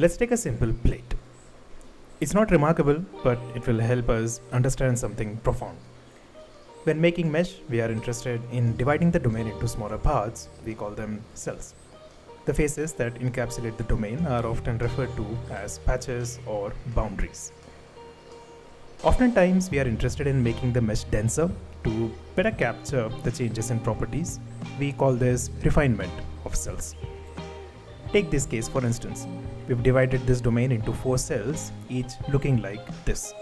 Let's take a simple plate. It's not remarkable, but it will help us understand something profound. When making mesh, we are interested in dividing the domain into smaller parts, we call them cells. The faces that encapsulate the domain are often referred to as patches or boundaries. Oftentimes, we are interested in making the mesh denser to better capture the changes in properties. We call this refinement of cells. Take this case for instance. We've divided this domain into four cells, each looking like this.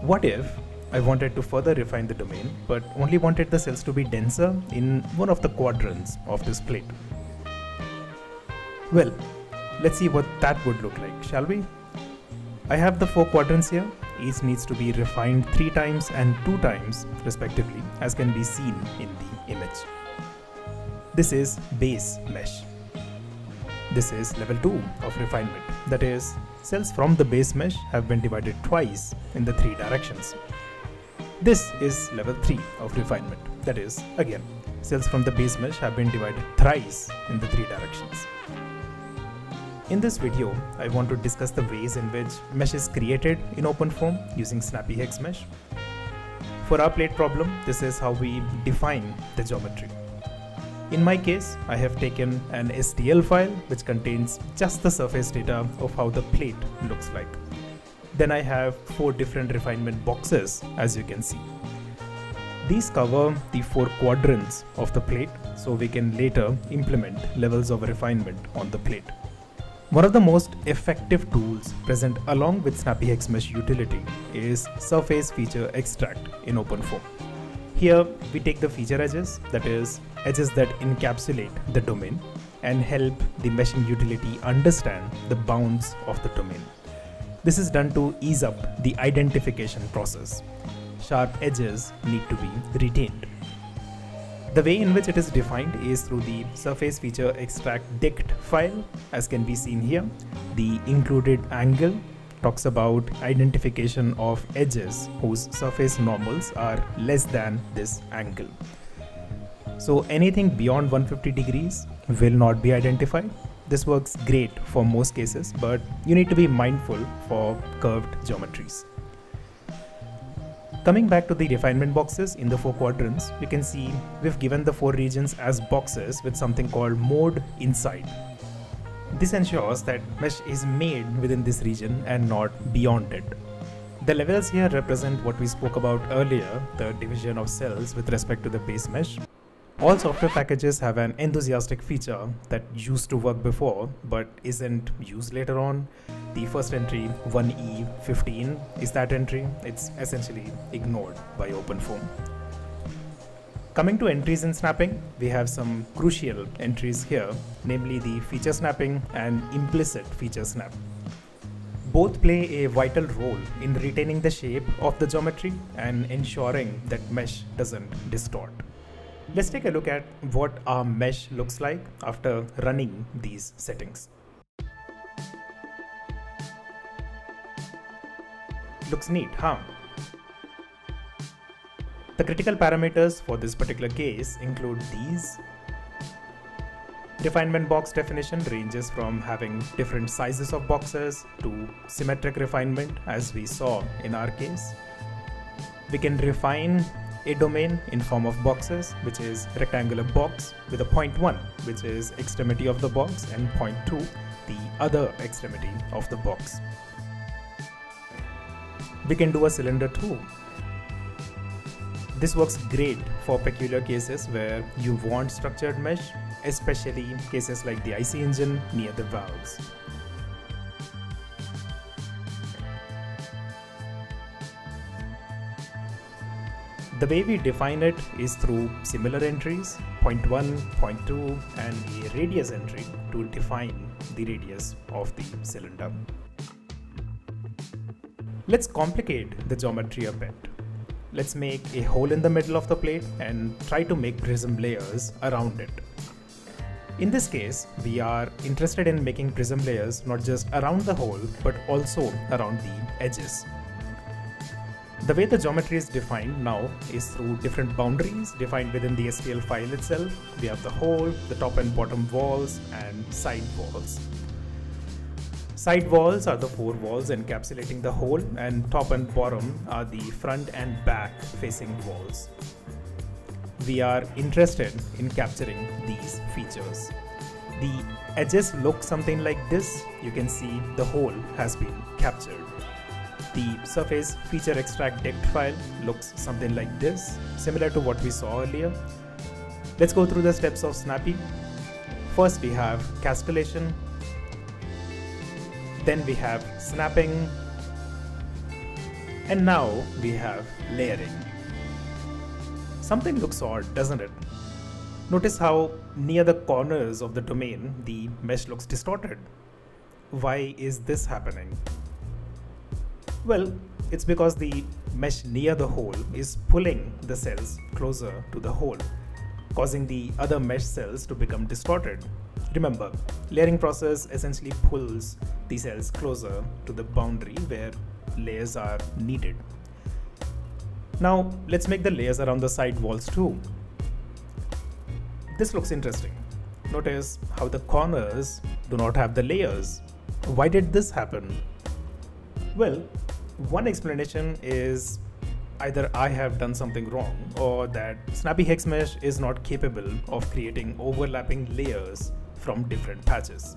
What if I wanted to further refine the domain, but only wanted the cells to be denser in one of the quadrants of this plate? Well, let's see what that would look like, shall we? I have the four quadrants here. Each needs to be refined three times and two times, respectively, as can be seen in the image. This is base mesh. This is level 2 of refinement. That is, cells from the base mesh have been divided twice in the three directions. This is level 3 of refinement. That is, again, cells from the base mesh have been divided thrice in the three directions. In this video, I want to discuss the ways in which mesh is created in OpenFOAM using SnappyHex Mesh. For our plate problem, this is how we define the geometry. In my case, I have taken an STL file which contains just the surface data of how the plate looks like. Then I have four different refinement boxes as you can see. These cover the four quadrants of the plate so we can later implement levels of refinement on the plate. One of the most effective tools present along with SnappyHex Mesh utility is Surface Feature Extract in OpenFOAM. Here we take the feature edges, that is, edges that encapsulate the domain and help the meshing utility understand the bounds of the domain. This is done to ease up the identification process. Sharp edges need to be retained. The way in which it is defined is through the surface feature extract dict file as can be seen here. The included angle talks about identification of edges whose surface normals are less than this angle. So anything beyond 150 degrees will not be identified. This works great for most cases, but you need to be mindful for curved geometries. Coming back to the refinement boxes in the four quadrants, you can see we've given the four regions as boxes with something called mode inside. This ensures that mesh is made within this region and not beyond it. The levels here represent what we spoke about earlier, the division of cells with respect to the base mesh. All software packages have an enthusiastic feature that used to work before but isn't used later on. The first entry, 1E15, is that entry. It's essentially ignored by OpenFOAM. Coming to entries in snapping, we have some crucial entries here, namely the feature snapping and implicit feature snap. Both play a vital role in retaining the shape of the geometry and ensuring that mesh doesn't distort. Let's take a look at what our mesh looks like after running these settings. Looks neat, huh? The critical parameters for this particular case include these. Refinement box definition ranges from having different sizes of boxes to symmetric refinement as we saw in our case. We can refine a domain in form of boxes which is rectangular box with a point 1 which is extremity of the box and point 2 the other extremity of the box. We can do a cylinder too this works great for peculiar cases where you want structured mesh, especially cases like the IC engine near the valves. The way we define it is through similar entries, point 1, point 2 and a radius entry to define the radius of the cylinder. Let's complicate the geometry a bit. Let's make a hole in the middle of the plate and try to make prism layers around it. In this case, we are interested in making prism layers not just around the hole but also around the edges. The way the geometry is defined now is through different boundaries defined within the STL file itself. We have the hole, the top and bottom walls, and side walls. Side walls are the four walls encapsulating the hole, and top and bottom are the front and back facing walls. We are interested in capturing these features. The edges look something like this. You can see the hole has been captured. The surface feature extract dict file looks something like this, similar to what we saw earlier. Let's go through the steps of Snappy. First we have castellation, then we have snapping, and now we have layering. Something looks odd, doesn't it? Notice how near the corners of the domain the mesh looks distorted. Why is this happening? Well, it's because the mesh near the hole is pulling the cells closer to the hole causing the other mesh cells to become distorted. Remember, layering process essentially pulls the cells closer to the boundary where layers are needed. Now let's make the layers around the side walls too. This looks interesting. Notice how the corners do not have the layers. Why did this happen? Well, one explanation is either I have done something wrong or that Snappy Hex Mesh is not capable of creating overlapping layers from different patches.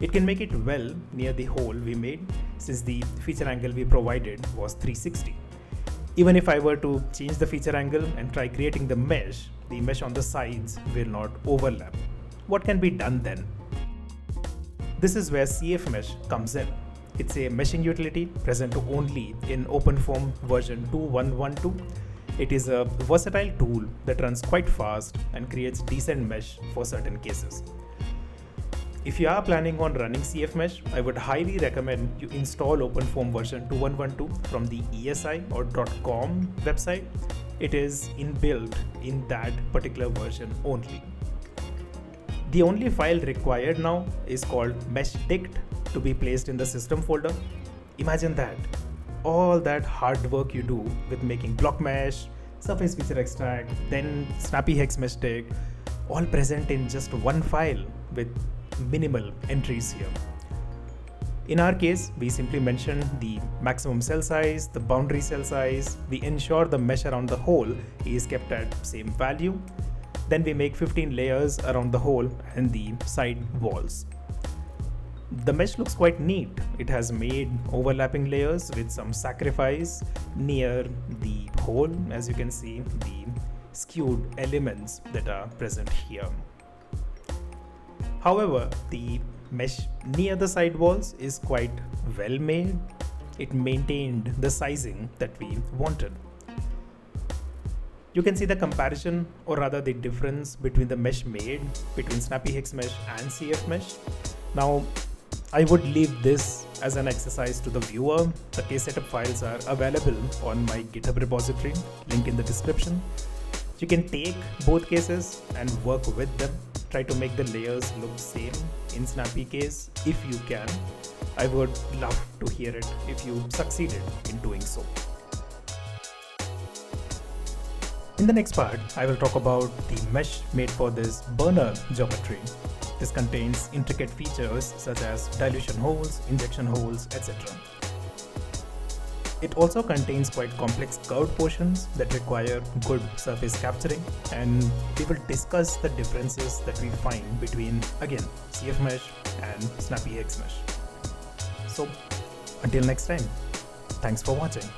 It can make it well near the hole we made since the feature angle we provided was 360. Even if I were to change the feature angle and try creating the mesh, the mesh on the sides will not overlap. What can be done then? This is where CF Mesh comes in. It's a meshing utility present only in OpenFOAM version 2.112. It is a versatile tool that runs quite fast and creates decent mesh for certain cases. If you are planning on running CF Mesh, I would highly recommend you install OpenFOAM version 2.112 from the ESI or .com website. It is inbuilt in that particular version only. The only file required now is called meshdict to be placed in the system folder. Imagine that. All that hard work you do with making block mesh, surface feature extract, then snappy hex mesh dict, all present in just one file with minimal entries here. In our case, we simply mention the maximum cell size, the boundary cell size, we ensure the mesh around the hole is kept at same value, then we make 15 layers around the hole and the side walls. The mesh looks quite neat. It has made overlapping layers with some sacrifice near the hole as you can see the skewed elements that are present here. However, the mesh near the side walls is quite well made. It maintained the sizing that we wanted. You can see the comparison or rather the difference between the mesh made between Snappy Hex Mesh and CF Mesh. Now I would leave this as an exercise to the viewer. The case setup files are available on my GitHub repository, link in the description. You can take both cases and work with them. Try to make the layers look same in Snappy case if you can. I would love to hear it if you succeeded in doing so. In the next part, I will talk about the mesh made for this burner geometry. This contains intricate features such as dilution holes, injection holes, etc. It also contains quite complex curved portions that require good surface capturing and we will discuss the differences that we find between again CF Mesh and Snappy Hex Mesh. So until next time, thanks for watching.